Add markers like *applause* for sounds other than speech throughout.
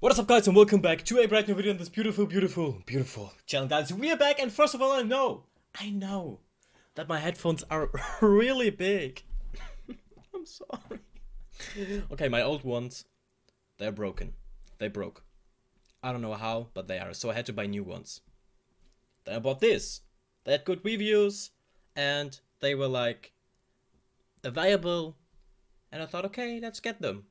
What is up guys and welcome back to a brand new video on this beautiful, beautiful, beautiful channel guys. We are back and first of all I know, I know that my headphones are *laughs* really big. *laughs* I'm sorry. Okay, my old ones, they're broken. They broke. I don't know how, but they are, so I had to buy new ones. Then I bought this. They had good reviews and they were like available and I thought okay, let's get them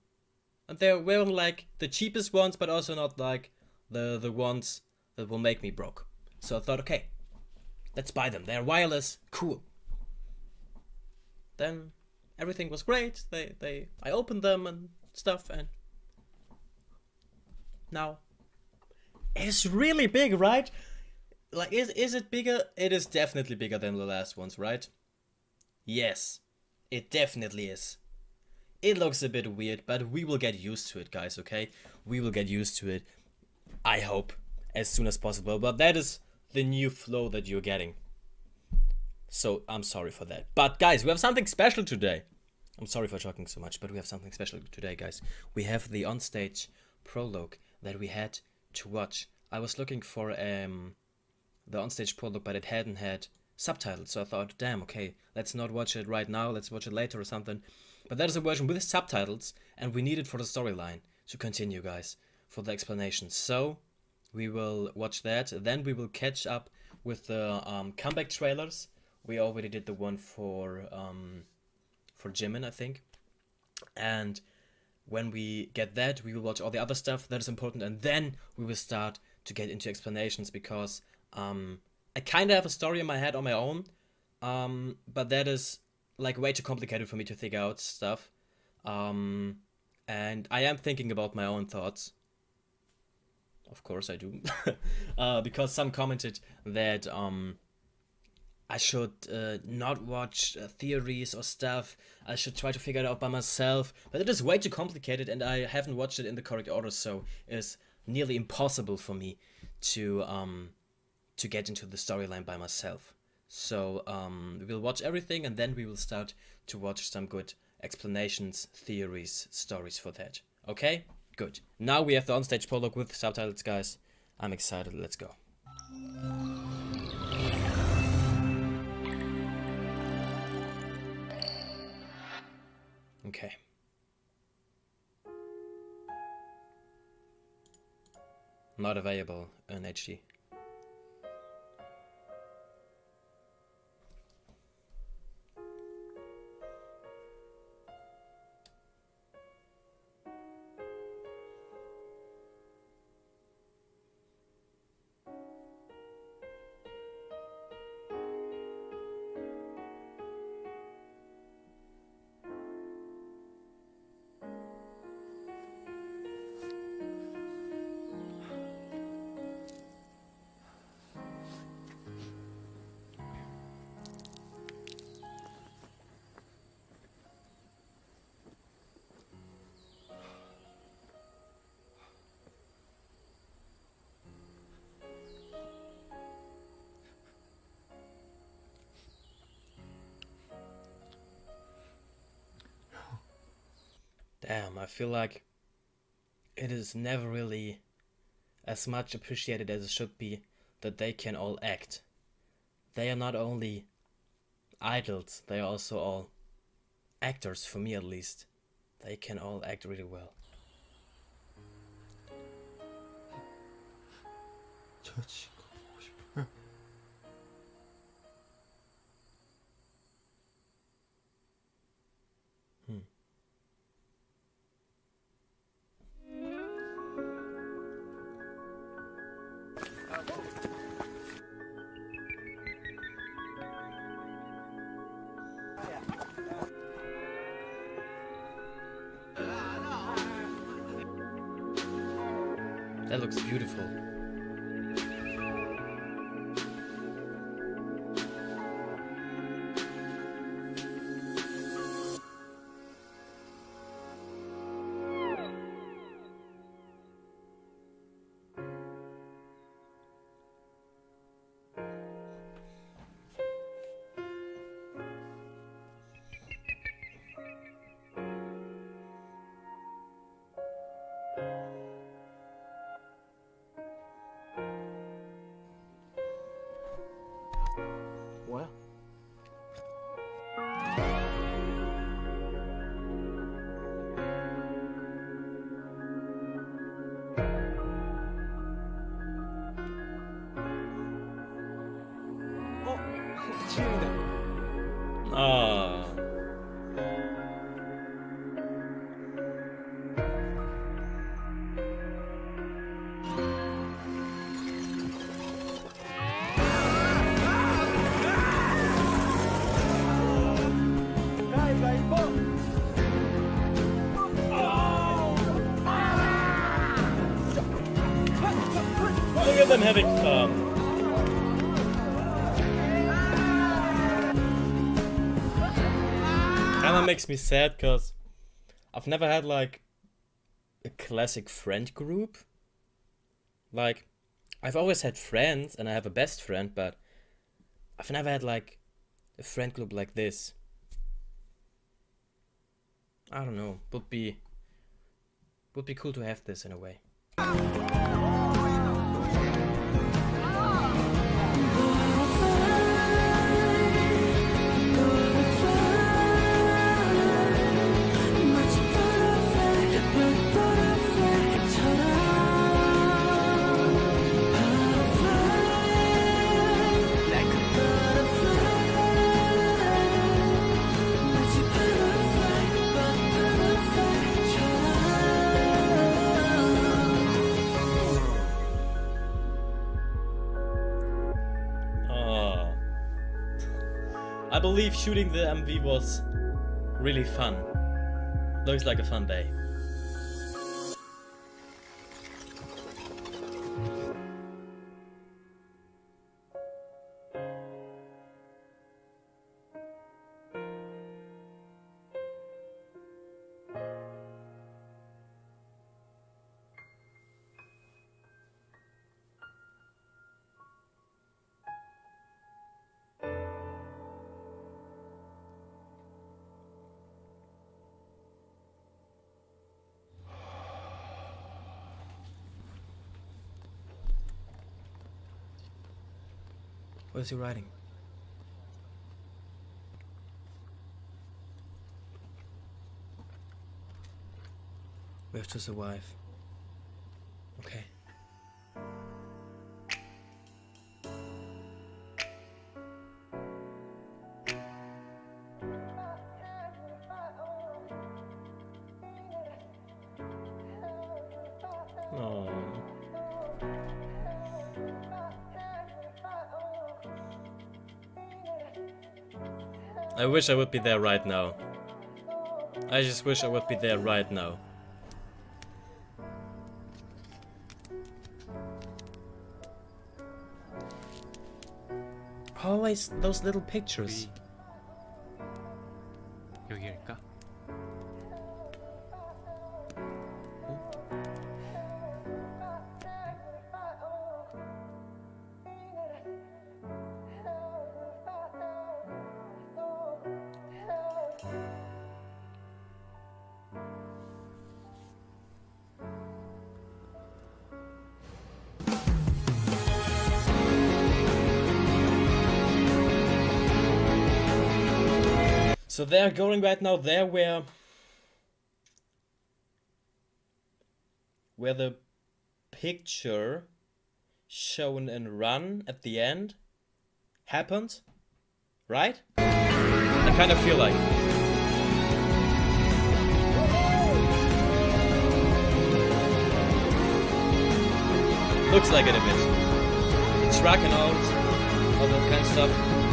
and they weren't like the cheapest ones, but also not like the the ones that will make me broke. So I thought, okay, let's buy them. They're wireless, cool. Then everything was great. They they I opened them and stuff, and now it's really big, right? Like, is is it bigger? It is definitely bigger than the last ones, right? Yes, it definitely is. It looks a bit weird, but we will get used to it, guys, okay? We will get used to it, I hope, as soon as possible. But that is the new flow that you're getting. So I'm sorry for that. But guys, we have something special today. I'm sorry for talking so much, but we have something special today, guys. We have the onstage prologue that we had to watch. I was looking for um the onstage prologue, but it hadn't had subtitles. So I thought, damn, okay, let's not watch it right now. Let's watch it later or something. But that is a version with subtitles, and we need it for the storyline to continue, guys, for the explanation. So we will watch that. Then we will catch up with the um, comeback trailers. We already did the one for um, for Jimin, I think. And when we get that, we will watch all the other stuff that is important, and then we will start to get into explanations because um, I kind of have a story in my head on my own, um, but that is like way too complicated for me to figure out stuff. Um, and I am thinking about my own thoughts. Of course I do. *laughs* uh, because some commented that um, I should uh, not watch uh, theories or stuff. I should try to figure it out by myself. But it is way too complicated and I haven't watched it in the correct order, so it's nearly impossible for me to um, to get into the storyline by myself. So um, we will watch everything and then we will start to watch some good explanations, theories, stories for that. Okay? Good. Now we have the onstage prologue with subtitles, guys. I'm excited. Let's go. Okay. Not available in HD. Damn, I feel like it is never really as much appreciated as it should be that they can all act. They are not only idols, they are also all actors, for me at least. They can all act really well. That looks beautiful. And I'm having fun. Kinda makes me sad because I've never had like a classic friend group. Like, I've always had friends and I have a best friend, but I've never had like a friend group like this. I don't know. Would be would be cool to have this in a way. I believe shooting the MV was really fun. Looks like a fun day. Writing? We have to survive. I wish I would be there right now. I just wish I would be there right now. Always those little pictures. So they're going right now there where where the picture shown in run at the end happened, right? I kind of feel like. Looks like it a bit. Truck and out, all that kind of stuff.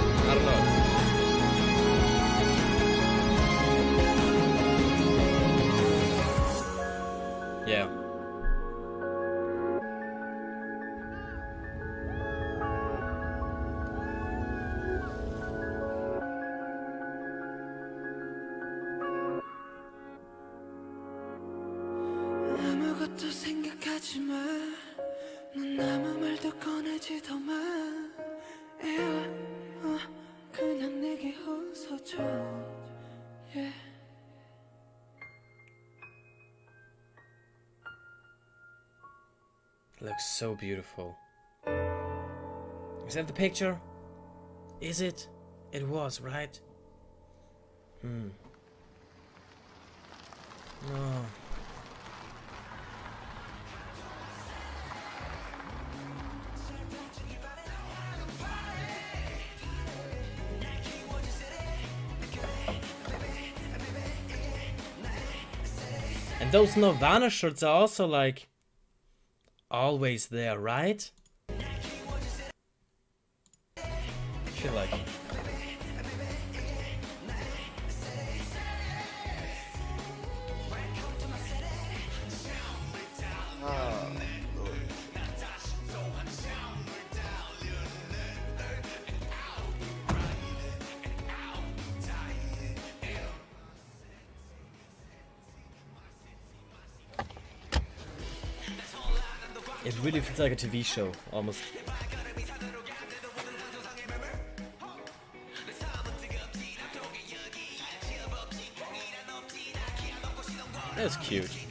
Looks so beautiful. Is that the picture? Is it? It was, right? Hmm. No. And those Nirvana shirts are also like always there, right? I It really feels like a TV show, almost. That's cute.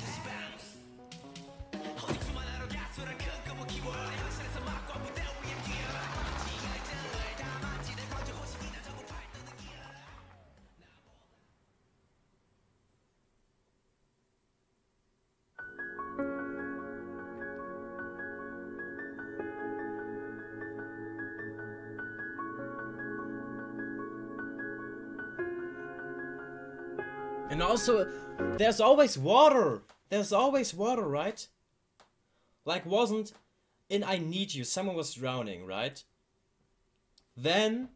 And also, there's always water. There's always water, right? Like wasn't in I Need You, someone was drowning, right? Then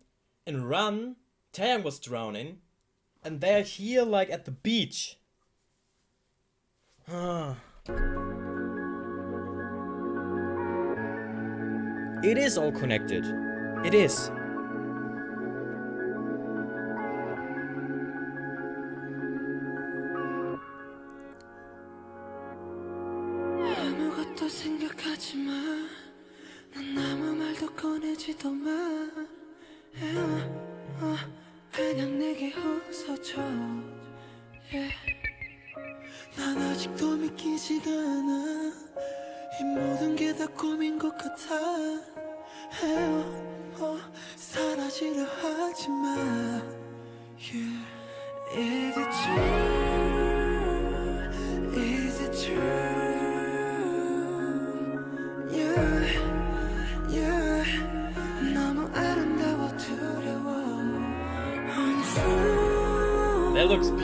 in Run, Taehyung was drowning. And they're here like at the beach. *sighs* It is all connected. It is.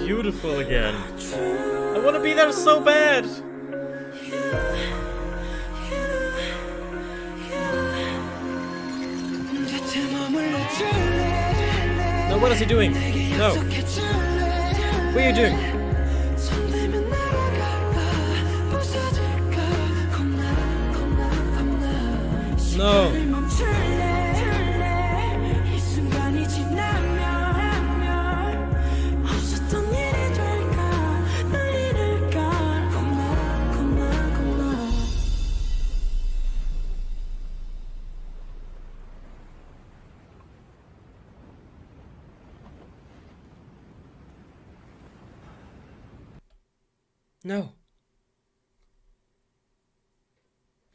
beautiful again. I want to be there so bad. No, what is he doing? No. What are you doing? No.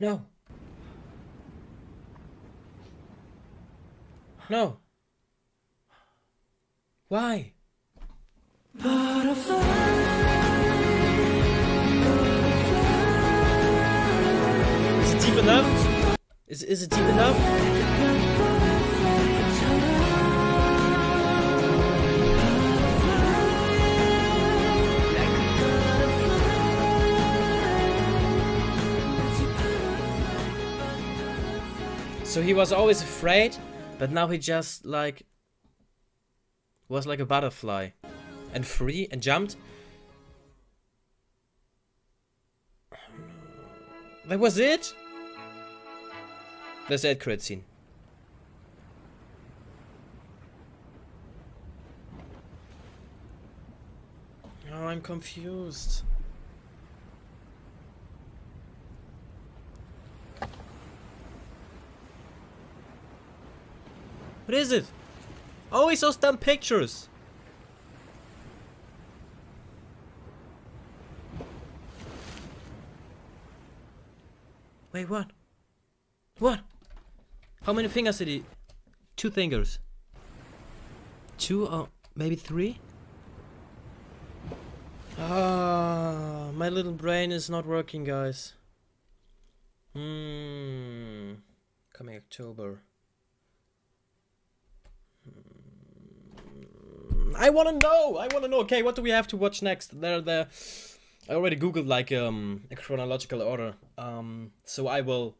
No. No. Why? Is it deep enough? Is is it deep enough? So he was always afraid, but now he just like was like a butterfly and free and jumped. That was it? That's the end credit scene. Oh, I'm confused. What is it? Always those damn pictures. Wait, what? What? How many fingers did he? Two fingers. Two or maybe three? Ah, my little brain is not working, guys. Hmm. Coming October. I wanna know. I wanna know. Okay, what do we have to watch next? There, there. I already googled like um a chronological order. Um, so I will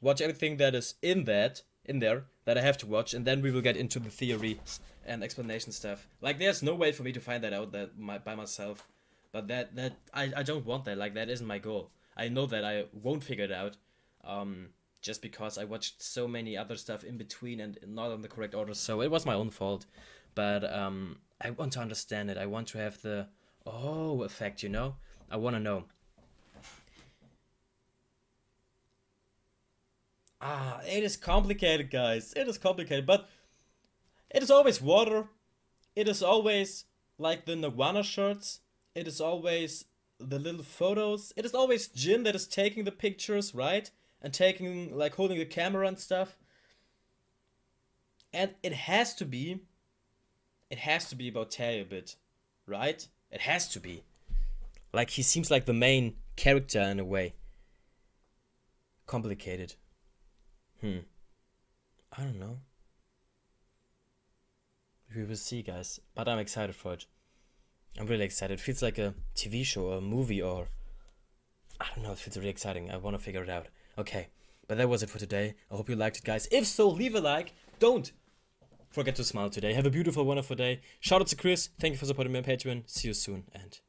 watch everything that is in that in there that I have to watch, and then we will get into the theories and explanation stuff. Like, there's no way for me to find that out that my, by myself. But that that I, I don't want that. Like that isn't my goal. I know that I won't figure it out. Um, just because I watched so many other stuff in between and not in the correct order. So it was my own fault. But um, I want to understand it. I want to have the oh effect. You know. I want to know. Ah, it is complicated, guys. It is complicated, but it is always water. It is always like the Nirvana shirts. It is always the little photos. It is always Jin that is taking the pictures, right? And taking, like, holding the camera and stuff. And it has to be. It has to be about Terry a bit, right? It has to be. Like, he seems like the main character in a way. Complicated. Hmm. I don't know. We will see, guys. But I'm excited for it. I'm really excited. It feels like a TV show or a movie or. I don't know. It feels really exciting. I want to figure it out. Okay. But that was it for today. I hope you liked it, guys. If so, leave a like. Don't forget to smile today. Have a beautiful, wonderful day. Shout out to Chris. Thank you for supporting me on Patreon. See you soon and